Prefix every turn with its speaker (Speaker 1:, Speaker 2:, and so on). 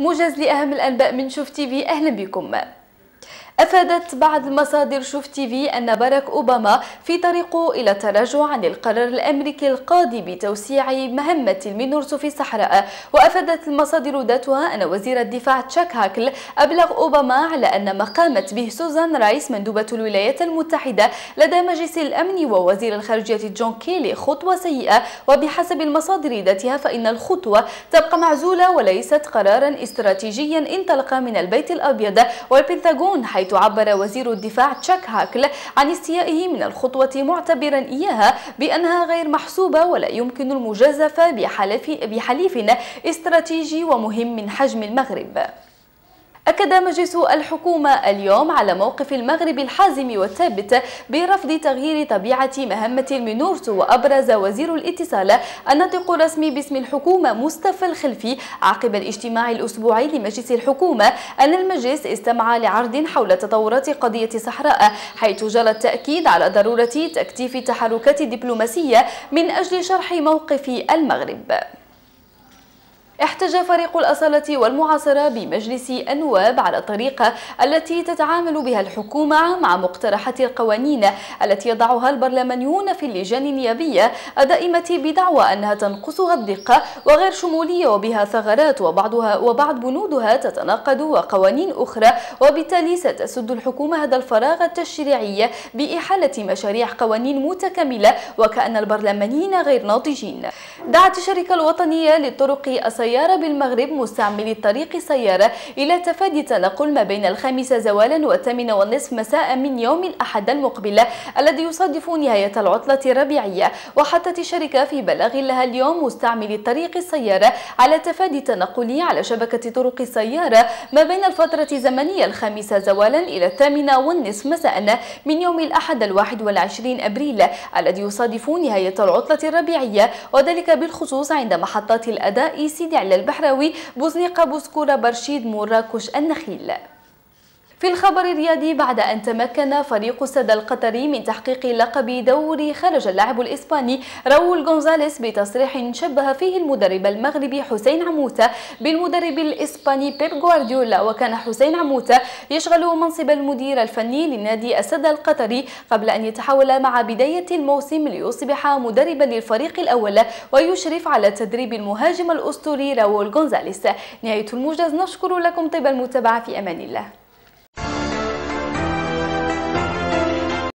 Speaker 1: موجز لأهم الأنباء من شوف تي في أهلا بكم. أفادت بعض مصادر شوف تي في أن باراك أوباما في طريقه إلى التراجع عن القرار الأمريكي القاضي بتوسيع مهمة المينورسو في الصحراء. وأفادت المصادر ذاتها أن وزير الدفاع تشاك هاغل أبلغ أوباما على أن ما قامت به سوزان رايس مندوبة الولايات المتحدة لدى مجلس الأمن ووزير الخارجية جون كيري خطوة سيئة. وبحسب المصادر ذاتها فإن الخطوة تبقى معزولة وليست قرارا استراتيجيا انطلق من البيت الأبيض والبنتاغون حيث حيث عبر وزير الدفاع تشاك هاكل عن استيائه من الخطوة معتبرا إياها بأنها غير محسوبة ولا يمكن المجازفة بحليف استراتيجي ومهم من حجم المغرب. أكد مجلس الحكومة اليوم على موقف المغرب الحازم والثابت برفض تغيير طبيعة مهمة المينورس وأبرز وزير الاتصال الناطق الرسمي باسم الحكومة مصطفى الخلفي عقب الاجتماع الأسبوعي لمجلس الحكومة أن المجلس استمع لعرض حول تطورات قضية صحراء حيث جرى التأكيد على ضرورة تكثيف التحركات الدبلوماسية من أجل شرح موقف المغرب. احتج فريق الأصالة والمعاصرة بمجلس النواب على الطريقة التي تتعامل بها الحكومة مع مقترحات القوانين التي يضعها البرلمانيون في اللجان النيابية الدائمة بدعوى أنها تنقصها الدقة وغير شمولية وبها ثغرات وبعضها وبعض بنودها تتناقض وقوانين أخرى وبالتالي ستسد الحكومة هذا الفراغ التشريعي بإحالة مشاريع قوانين متكاملة وكأن البرلمانيين غير ناضجين. دعت الشركة الوطنية للطرق السيارة السيارة بالمغرب مستعملي الطريق سيارة إلى تفادي التنقل ما بين الخامسة زوالا والثامنة والنصف مساء من يوم الأحد المقبل الذي يصادف نهاية العطلة الربيعية. وحطت الشركة في بلاغ لها اليوم مستعملي الطريق السيارة على تفادي التنقل على شبكة طرق السيارة ما بين الفترة الزمنية الخامسة زوالا إلى الثامنة والنصف مساء من يوم الأحد الواحد والعشرين أبريل الذي يصادف نهاية العطلة الربيعية. وذلك بالخصوص عند محطات الأداء سيدي البحراوي بوزنيقة بوسكورة برشيد موراكش النخيل. في الخبر الرياضي بعد أن تمكن فريق السد القطري من تحقيق لقب دوري خرج اللاعب الإسباني راول غونزاليس بتصريح شبه فيه المدرب المغربي حسين عموتة بالمدرب الإسباني بيب غوارديولا. وكان حسين عموتة يشغل منصب المدير الفني لنادي السد القطري قبل أن يتحول مع بداية الموسم ليصبح مدربا للفريق الأول ويشرف على تدريب المهاجم الأسطوري راول غونزاليس. نهاية الموجز نشكر لكم طيب المتابعة في أمان الله.